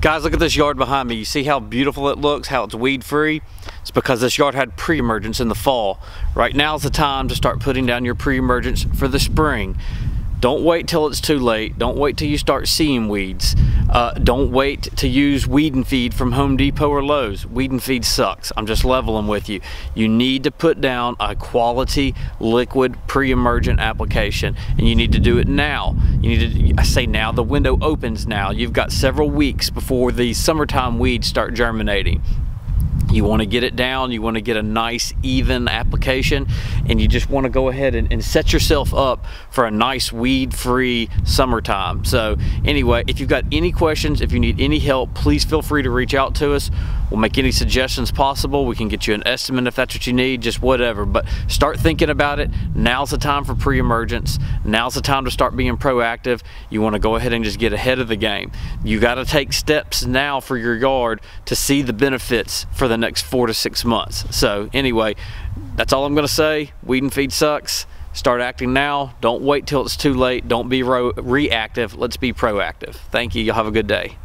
Guys, look at this yard behind me. You see how beautiful it looks, how it's weed free? It's because this yard had pre-emergence in the fall. Right now is the time to start putting down your pre-emergence for the spring. Don't wait till it's too late. Don't wait till you start seeing weeds. Uh, don't wait to use weed and feed from Home Depot or Lowe's. Weed and feed sucks. I'm just leveling with you. You need to put down a quality liquid pre-emergent application and you need to do it now. You need to, I say now, the window opens now. You've got several weeks before the summertime weeds start germinating you want to get it down you want to get a nice even application and you just want to go ahead and, and set yourself up for a nice weed free summertime. So anyway if you've got any questions if you need any help please feel free to reach out to us. We'll make any suggestions possible. We can get you an estimate if that's what you need just whatever. But start thinking about it. Now's the time for pre-emergence. Now's the time to start being proactive. You want to go ahead and just get ahead of the game. You got to take steps now for your yard to see the benefits for the next four to six months. So anyway, that's all I'm gonna say. Weed and feed sucks. Start acting now. Don't wait till it's too late. Don't be reactive. Let's be proactive. Thank you. Y'all have a good day.